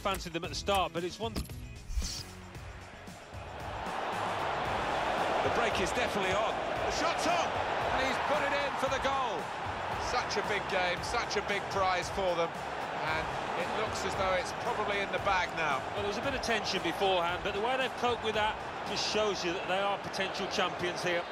fancied them at the start, but it's one... The break is definitely on. The shot's on, and he's put it in for the goal. Such a big game, such a big prize for them, and it looks as though it's probably in the bag now. Well, there was a bit of tension beforehand, but the way they've coped with that just shows you that they are potential champions here.